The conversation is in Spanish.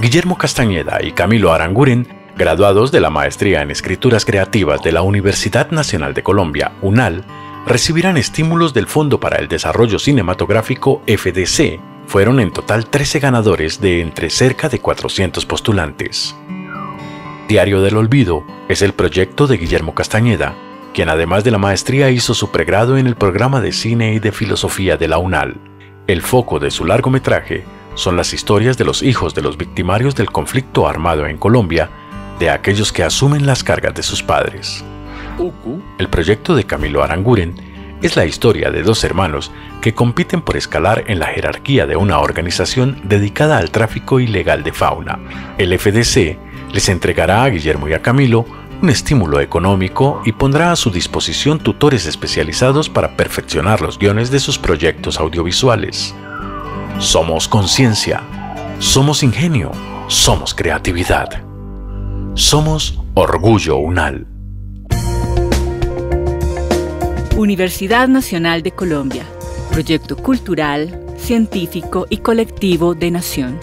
Guillermo Castañeda y Camilo Aranguren, graduados de la Maestría en Escrituras Creativas de la Universidad Nacional de Colombia, UNAL, recibirán estímulos del Fondo para el Desarrollo Cinematográfico FDC. Fueron en total 13 ganadores de entre cerca de 400 postulantes. Diario del Olvido es el proyecto de Guillermo Castañeda, quien además de la maestría hizo su pregrado en el programa de cine y de filosofía de la UNAL. El foco de su largometraje son las historias de los hijos de los victimarios del conflicto armado en Colombia, de aquellos que asumen las cargas de sus padres. El proyecto de Camilo Aranguren es la historia de dos hermanos que compiten por escalar en la jerarquía de una organización dedicada al tráfico ilegal de fauna. El FDC les entregará a Guillermo y a Camilo un estímulo económico y pondrá a su disposición tutores especializados para perfeccionar los guiones de sus proyectos audiovisuales. Somos conciencia, somos ingenio, somos creatividad. Somos Orgullo UNAL. Universidad Nacional de Colombia, proyecto cultural, científico y colectivo de nación.